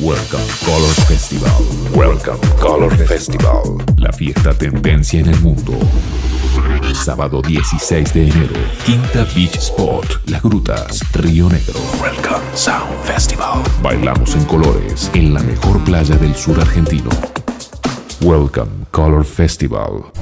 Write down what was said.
Welcome Color Festival. Welcome Color Festival. La fiesta tendencia en el mundo. Sábado 16 de enero, Quinta Beach Spot, Las Grutas, Río Negro. Welcome Sound Festival. Bailamos en colores en la mejor playa del sur argentino. Welcome, 'Color Festival'.